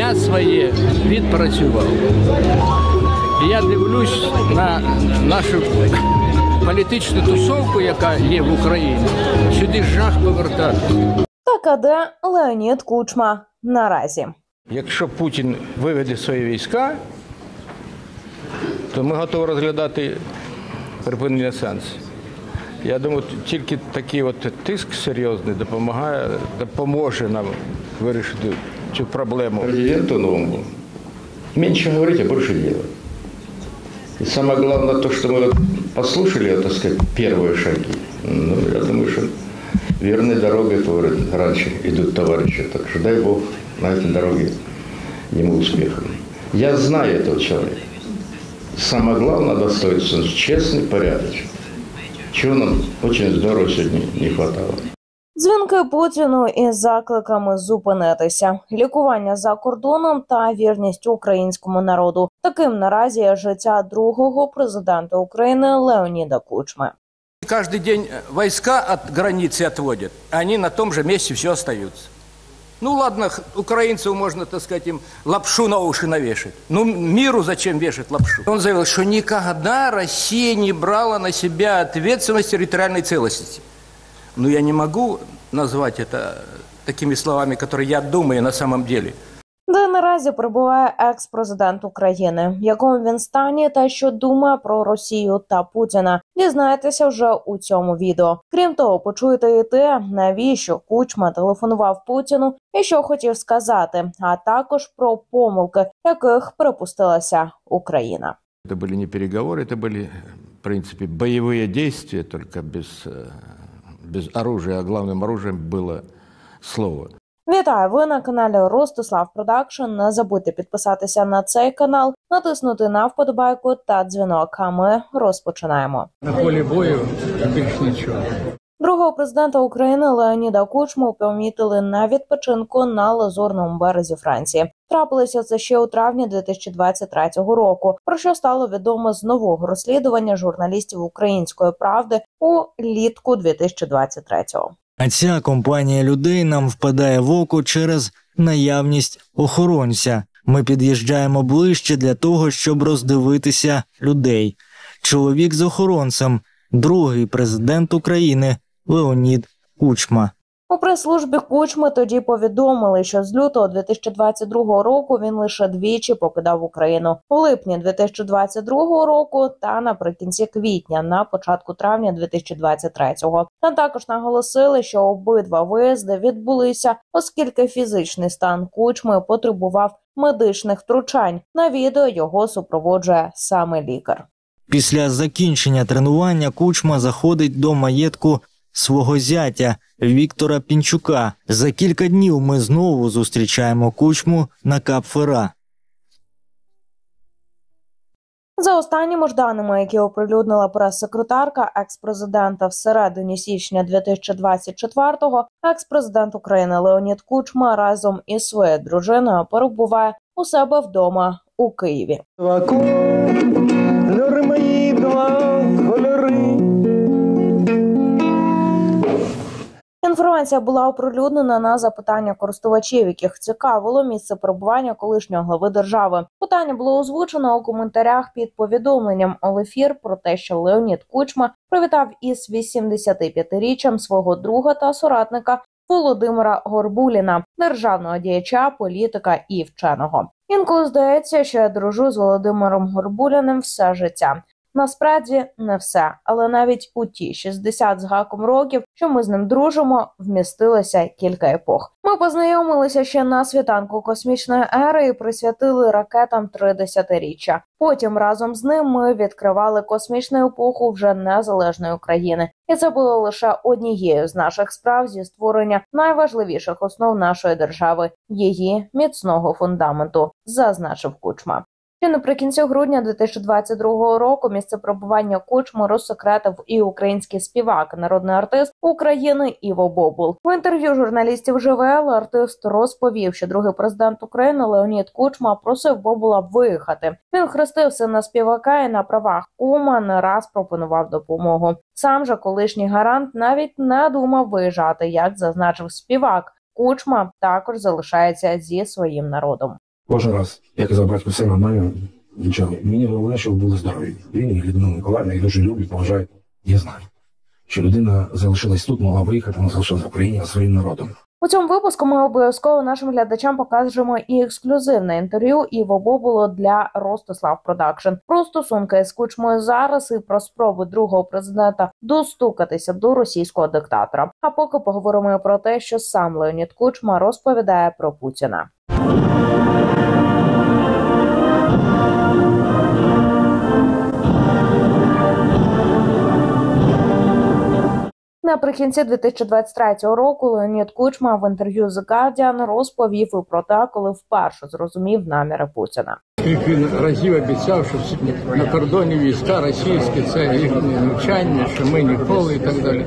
я своє відпрацював. І Я дивлюсь на нашу політичну тусовку, яка є в Україні. Сюди жах повертати. Так а де Леонід Кучма наразі? Якщо Путін виведе свої війська, то ми готові розглядати припинення санкцій. Я думаю, тільки такий от тиск серйозний допомагає, допоможе нам вирішити цю проблему. Президенту новому меньше говорить, а больше делать. И самое главное то, что мы послушали, так сказать, первые шаги. Ну, я думаю, что верной дорогой, раньше идут товарищи. Так что дай Бог на этой дороге ему успеха. Я знаю этого человека. Самое главное достоинство, честный, порядочный. Чего нам очень здорово сегодня не хватало. Дзвінки Путіну із закликами зупинитися, лікування за кордоном та вірність українському народу. Таким наразі життя другого президента України Леоніда Кучми. Каждый день войска от границы отводят, а они на том же месте все остаются. Ну ладно, украинцев можно, так сказать, им лапшу на уши навешать. Ну миру зачем вешать лапшу? Он заявил, что никогда Россия не брала на себя ответственность территориальной целостности Но я не могу назвать это такими словами, которые я думаю на самом деле. де наразі перебуває екс-президент України, в якому він стані та що думає про Росію та Путіна. Дізнаєтеся вже у цьому відео. Крім того, почуєте і те, навіщо Кучма телефонував Путіну і що хотів сказати, а також про помилки, яких припустилася Україна. Это были не переговоры, это были, в принципе, боевые действия, только без, э, без оружия, а главным оружием было слово. Вітаю! Ви на каналі Ростислав Продакшн. Не забудьте підписатися на цей канал, натиснути на вподобайку та дзвінок. А ми розпочинаємо. На полі бою більш нічого. Другого президента України Леоніда Кучму помітили на відпочинку на лазурному березі Франції. Трапилося це ще у травні 2023 року. Про що стало відомо з нового розслідування журналістів Української правди у літку 2023-го. А ця компанія людей нам впадає в око через наявність охоронця. Ми під'їжджаємо ближче для того, щоб роздивитися людей. Чоловік з охоронцем, другий президент України Леонід Кучма. У прес-службі Кучми тоді повідомили, що з лютого 2022 року він лише двічі покидав Україну у липні 2022 року та наприкінці квітня, на початку травня 2023-го. Та також наголосили, що обидва виїзди відбулися, оскільки фізичний стан Кучми потребував медичних втручань. На відео його супроводжує саме лікар. Після закінчення тренування Кучма заходить до маєтку свого зятя Віктора Пінчука. За кілька днів ми знову зустрічаємо Кучму на Капфера. За останніми ж даними, які оприлюднила прес-секретарка екс-президента всередині січня 2024-го, екс-президент України Леонід Кучма разом із своєю дружиною перебуває у себе вдома у Києві. Інформація була оприлюднена на запитання користувачів, яких цікавило місце перебування колишнього глави держави. Питання було озвучено у коментарях під повідомленням Олефір про те, що Леонід Кучма привітав із 85-річчям свого друга та соратника Володимира Горбуліна, державного діяча, політика і вченого. Інколи здається, що я дружу з Володимиром Горбуліним все життя. Насправді не все, але навіть у ті 60 з гаком років, що ми з ним дружимо, вмістилося кілька епох. Ми познайомилися ще на світанку космічної ери і присвятили ракетам три десятиріччя. Потім разом з ним ми відкривали космічну епоху вже незалежної України, і це було лише однією з наших справ зі створення найважливіших основ нашої держави, її міцного фундаменту, зазначив Кучма. Ще наприкінці грудня 2022 року місце пробування кучми розсекретив і український співак, народний артист України Іво Бобул. У інтерв'ю журналістів ЖВЛ артист розповів, що другий президент України Леонід Кучма просив Бобула виїхати. Він хрестив сина співака і на правах кума не раз пропонував допомогу. Сам же колишній гарант навіть не думав виїжджати, як зазначив співак. Кучма також залишається зі своїм народом. Кожен раз, я казав батьку, все нормально, нічого. Мені головне, щоб були здорові. Він і Людмила Миколаївна їх дуже люблять, поважають. Я знаю, що людина залишилась тут, могла виїхати, вона залишилась в Україні своїм народом. У цьому випуску ми обов'язково нашим глядачам покажемо і ексклюзивне інтерв'ю Іво Бобуло для Ростислав Продакшн про стосунки з кучмою зараз і про спроби другого президента достукатися до російського диктатора. А поки поговоримо про те, що сам Леонід Кучма розповідає про Путіна. Наприкінці 2023 року Леонід Кучма в інтерв'ю The Guardian розповів про те, коли вперше зрозумів наміри Путіна. Він разів обіцяв, що на кордоні війська російські, це їхнє навчання, що ми ніколи і так далі.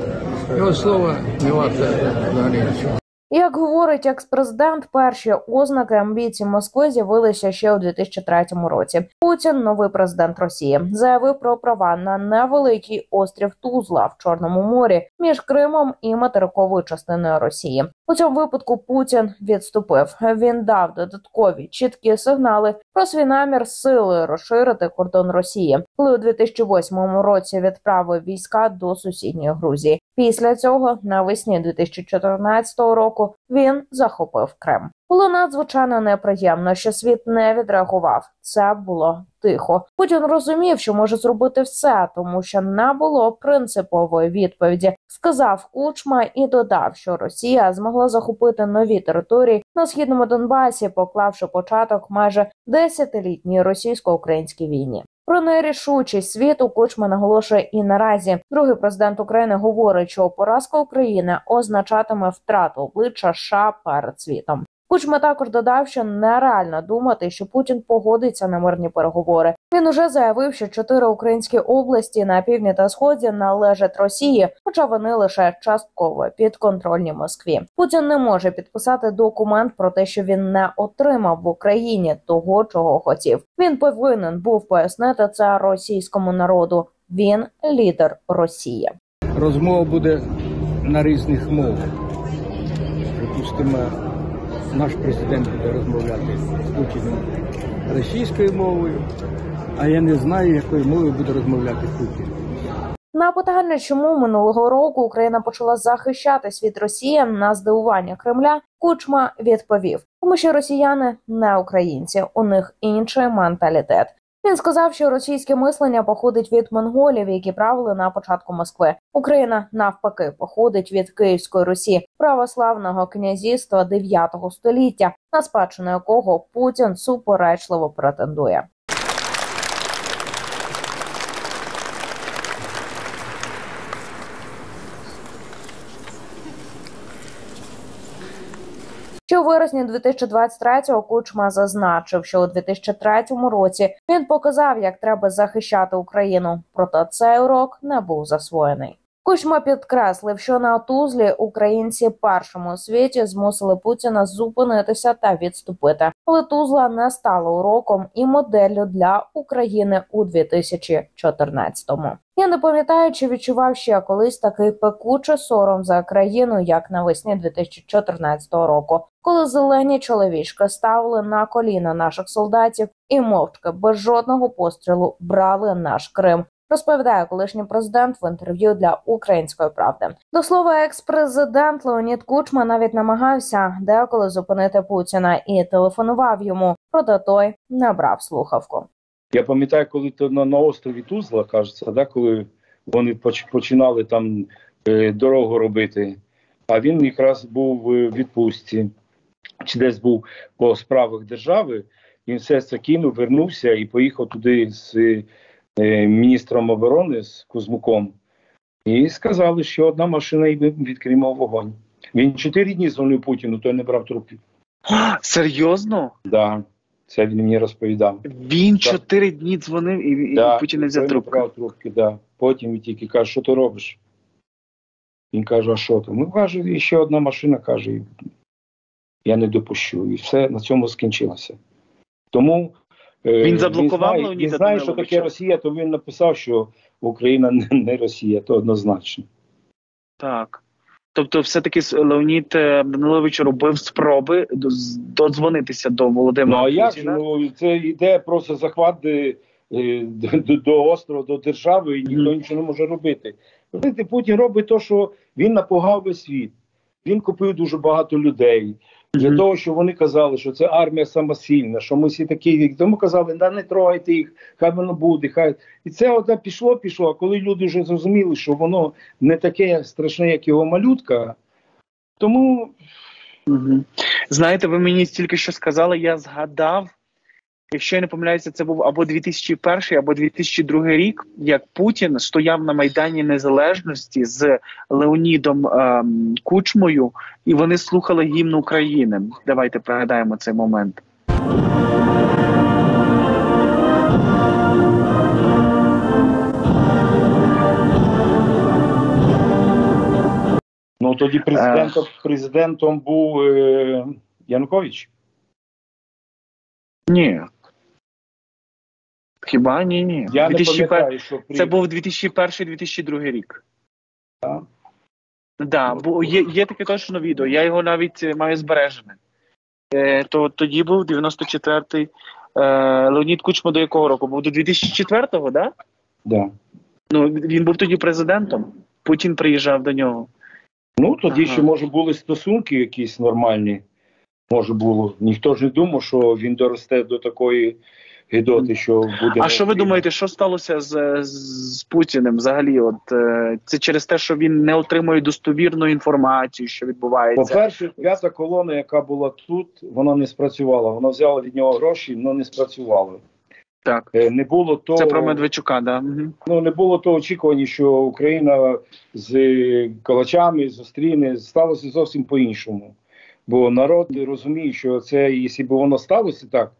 Його слова не взагалі нічого. Як говорить експрезидент, перші ознаки амбіцій Москви з'явилися ще у 2003 році. Путін, новий президент Росії, заявив про права на невеликий острів Тузла в Чорному морі між Кримом і материковою частиною Росії. У цьому випадку Путін відступив. Він дав додаткові чіткі сигнали про свій намір силою розширити кордон Росії, коли у 2008 році відправив війська до сусідньої Грузії. Після цього навесні 2014 року він захопив Крим. Було надзвичайно неприємно, що світ не відреагував. Це було тихо. Путін розумів, що може зробити все, тому що не було принципової відповіді. Сказав Кучма і додав, що Росія змогла захопити нові території на східному Донбасі, поклавши початок майже десятилітній російсько-українській війні. Про нерішучість світу Кучма наголошує і наразі. Другий президент України говорить, що поразка України означатиме втрату обличчя США перед світом. Кучма також додав, що нереально думати, що Путін погодиться на мирні переговори. Він уже заявив, що чотири українські області на півдні та сході належать Росії, хоча вони лише частково підконтрольні Москві. Путін не може підписати документ про те, що він не отримав в Україні того, чого хотів. Він повинен був пояснити це російському народу. Він лідер Росії. Розмова буде на різних мовах. Припустимо, наш президент буде розмовляти з Путіним російською мовою, а я не знаю, якою мовою буде розмовляти Путін. На питання, чому минулого року Україна почала захищатись від Росії на здивування Кремля, Кучма відповів: тому що росіяни не українці, у них інший менталітет. Він сказав, що російське мислення походить від монголів, які правили на початку Москви. Україна навпаки походить від Київської Русі, православного князівства 9 століття, на спадщину якого Путін суперечливо претендує. Ще у вересні 2023-го Кучма зазначив, що у 2003 році він показав, як треба захищати Україну. Проте цей урок не був засвоєний. Кучма підкреслив, що на Тузлі українці першому у світі змусили Путіна зупинитися та відступити, але Тузла не стала уроком і моделлю для України у 2014-му. Я не пам'ятаю, чи відчував ще колись такий пекучий сором за країну, як навесні 2014 року, коли зелені чоловічки ставили на коліна наших солдатів і мовчки без жодного пострілу брали наш Крим. Розповідає колишній президент в інтерв'ю для української правди. До слова, екс-президент Леонід Кучма навіть намагався деколи зупинити Путіна і телефонував йому, проте той не брав слухавку. Я пам'ятаю, коли то на, на острові Тузла, кажеться, да, коли вони поч- починали там е, дорогу робити, а він якраз був в відпустці, чи десь був по справах держави, він все це кинув, вернувся і поїхав туди з міністром оборони з Кузмуком. І сказали, що одна машина і відкримо вогонь. Він чотири дні дзвонив Путіну, той не брав трубки. Серйозно? Да, це він мені розповідав. Він чотири дні дзвонив і, і Путін не взяв трубку. брав трубки, да. Потім він тільки каже, що ти робиш? Він каже, а що ти? Ну, каже, і ще одна машина каже, я не допущу. І все на цьому скінчилося. Тому е, Він заблокував знає, він знає, що таке Росія, то він написав, що Україна не, не Росія, то однозначно. Так. Тобто, все-таки Леонід е, Данилович робив спроби додзвонитися до Ну а як Путіна. ну це йде просто захват е, е, до, до, до острова, до держави, і ніхто Мгм. нічого не може робити. Знаєте, Путін робить те, що він напугав весь світ. Він купив дуже багато людей для того, щоб вони казали, що це армія самосильна, що ми всі такі. Тому казали, да не трогайте їх, хай воно буде, хай. І це оте пішло, пішло. А коли люди вже зрозуміли, що воно не таке страшне, як його малютка, тому Мгм. Знаєте, ви мені стільки що сказали, я згадав, якщо я не помиляюся, це був або 2001, або 2002 рік, як Путін стояв на Майдані Незалежності з Леонідом ем, Кучмою, і вони слухали гімн України. Давайте пригадаємо цей момент. ну тоді президентом, президентом був е, Янукович. Ні. Хіба ні, ні. Я не пам'ятаю, що при... Це був 2001-2002 рік. Так. Да, бо є, є таке точно відео, я його навіть е, маю збережене. Е, то тоді був 94-й е, Леонід Кучма до якого року? Був до 2004-го, да? Да. Ну, він був тоді президентом. Путін приїжджав до нього. Ну тоді Ага. ще може були стосунки якісь нормальні. Може було. Ніхто ж не думав, що він доросте до такої гидоти, що буде. А що ви думаєте, що сталося з, з, Путіним взагалі? От е, це через те, що він не отримує достовірну інформацію, що відбувається. По-перше, п'ята колона, яка була тут, вона не спрацювала. Вона взяла від нього гроші, але не спрацювала. Так, Е, Не було того, це про Медведчука, да. Угу. ну не було того очікування, що Україна з калачами зустріне. Сталося зовсім по-іншому. Бо народ розуміє, що це, якщо б воно сталося так,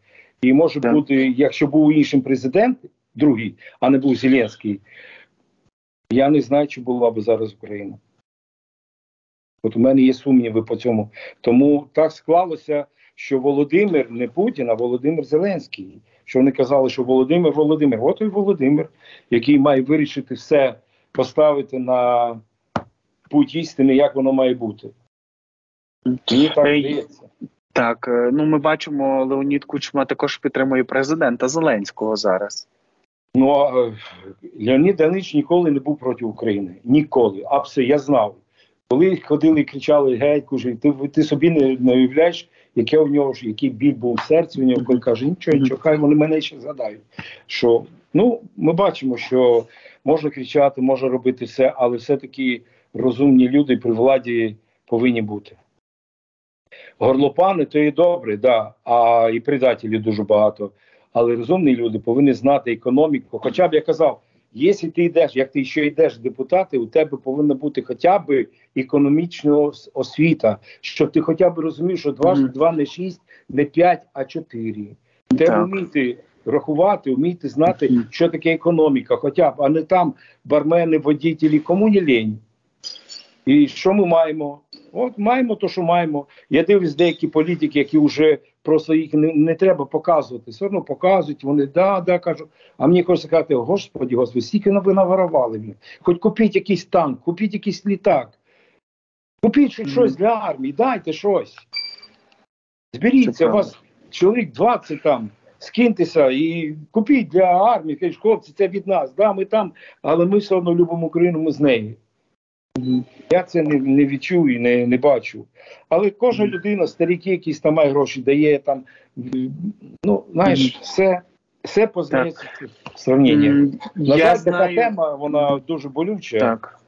і може Так. бути, якщо був іншим президент, другий, а не був Зеленський, я не знаю, чи була б зараз Україна. От у мене є сумніви по цьому. Тому так склалося, що Володимир не Путін, а Володимир Зеленський. Що вони казали, що Володимир Володимир, от і Володимир, який має вирішити все, поставити на путь істини, як воно має бути. Мені так здається. Так, е, ну ми бачимо, Леонід Кучма також підтримує президента Зеленського зараз. Ну е, Леонід Данич ніколи не був проти України. Ніколи. А все, я знав. Коли ходили і кричали геть, каже, ти, ти собі не, не уявляєш, яке у нього ж, який біль був в серці у нього, коли каже, нічого, нічого, хай вони мене ще згадають. Що ну, ми бачимо, що можна кричати, можна робити все, але все-таки розумні люди при владі повинні бути. Горлопани то і добре, да, а і предателів дуже багато. Але розумні люди повинні знати економіку. Хоча б я казав, якщо ти йдеш, як ти ще йдеш депутати, у тебе повинна бути хоча б економічна освіта, щоб ти хоча б розумів, що 2, Мгм. 2 не 6, не 5, а 4. Треба вміти рахувати, вміти знати, що таке економіка, хоча б, а не там бармени, водітелі, кому не лінь. І що ми маємо? От маємо то, що маємо. Я дивлюсь деякі політики, які вже просто їх не, не треба показувати. Все одно показують, вони да, да кажуть. А мені хочеться сказати, господі, господи, стільки ви наворовали мені. Хоч купіть якийсь танк, купіть якийсь літак. Купіть щось, Мгм. щось для армії, дайте щось. Зберіться, у вас чоловік 20 там, скиньтеся і купіть для армії. Кажуть, хлопці, це від нас. Да, ми там, але ми все одно любимо Україну, ми з нею. Я це не, не відчув і не, не бачу. Але кожна людина, старіки, якісь там має гроші, дає там. Ну, знаєш, все, все познається в сравненні. На Я жаль, така тема, вона дуже болюча. так.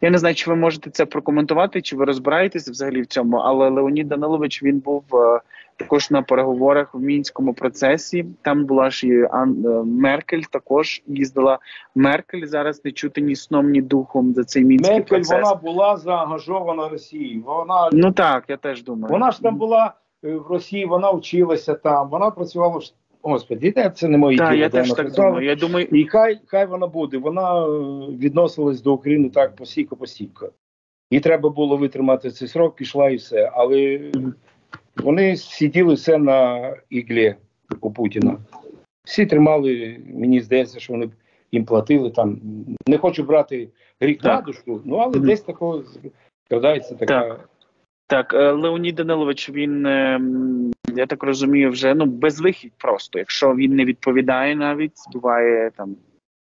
Я не знаю, чи ви можете це прокоментувати, чи ви розбираєтесь взагалі в цьому, але Леонід Данилович він був е, також на переговорах в мінському процесі. Там була ж і Ан е, Меркель, також їздила. Меркель зараз не чути ні сном, ні духом за цей мінський Меркель, процес. вона була заангажована Росією. Вона, Ну так, я теж думаю. вона ж там була е, в Росії, вона вчилася там, вона працювала в Господи, де це не мої діло, я теж так думаю. Я думаю, І хай, хай вона буде. Вона е, відносилась до України так постійко-постійко. Їй треба було витримати цей срок, пішла і все. Але вони сиділи все на іглі у Путіна. Всі тримали, мені здається, що вони їм платили там. Не хочу брати гріх на душу, ну але Мгм. десь такого Складається така. Так, е, Леонід Данилович, він ем, я так розумію, вже ну безвихідь просто. Якщо він не відповідає навіть, збиває там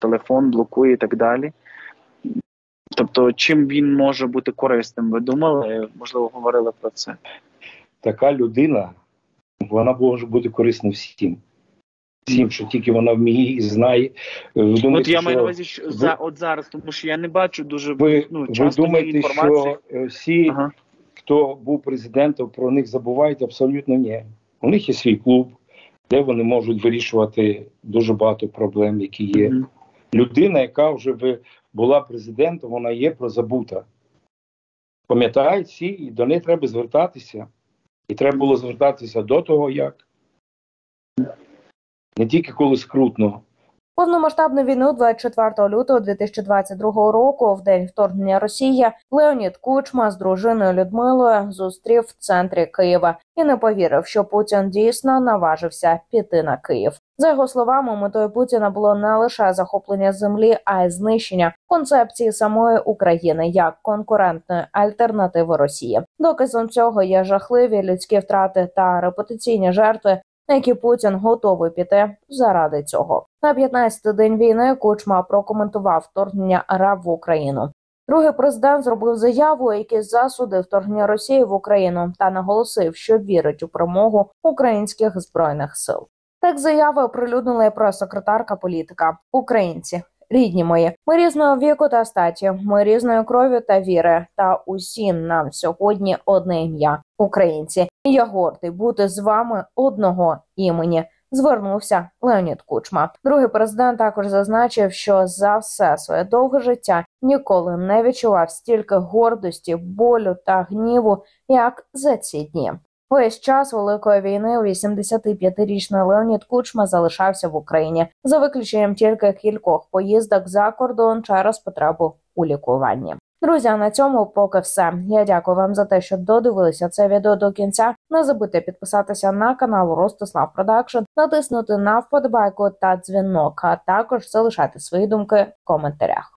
телефон, блокує і так далі. Тобто, чим він може бути корисним? Ви думали? Можливо, говорили про це. така людина, вона може бути корисна всім. Всім, що тільки вона вміє і знає. Ви От я маю на увазі, що ви- за от зараз, тому що я не бачу дуже ви, ну, часто є думаєте, інформація. що е, всі, Ага. Хто був президентом, про них забувають? Абсолютно ні. У них є свій клуб, де вони можуть вирішувати дуже багато проблем, які є. Мгм. Людина, яка вже була президентом, вона є прозабута. Пам'ятають всі, і до неї треба звертатися. І треба було звертатися до того, як. Не тільки коли скрутно. Повномасштабну війну 24 лютого 2022 року, в день вторгнення Росії, Леонід Кучма з дружиною Людмилою зустрів в центрі Києва і не повірив, що Путін дійсно наважився піти на Київ. За його словами, метою Путіна було не лише захоплення землі, а й знищення концепції самої України як конкурентної альтернативи Росії. Доказом цього є жахливі людські втрати та репутаційні жертви, на які Путін готовий піти заради цього. На 15-й день війни Кучма прокоментував вторгнення РФ в Україну. Другий президент зробив заяву, який засудив вторгнення Росії в Україну та наголосив, що вірить у перемогу українських збройних сил. Так заяви оприлюднила і прес-секретарка політика. Українці, рідні мої, ми різного віку та статі, ми різної крові та віри. Та усі нам сьогодні одне ім'я українці. Я гордий бути з вами одного імені. Звернувся Леонід Кучма. Другий президент також зазначив, що за все своє довге життя ніколи не відчував стільки гордості, болю та гніву, як за ці дні. Весь час великої війни 85-річний Леонід Кучма залишався в Україні за виключенням тільки кількох поїздок за кордон через потребу у лікуванні. Друзі, на цьому поки все. Я дякую вам за те, що додивилися це відео до кінця. Не забудьте підписатися на канал Ростислав Продакшн, натиснути на вподобайку та дзвінок, а також залишати свої думки в коментарях.